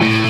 Yeah.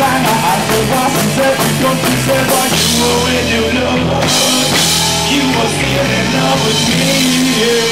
I had to watch and say Don't you say why you were in your love You were in love with me, yeah.